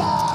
die!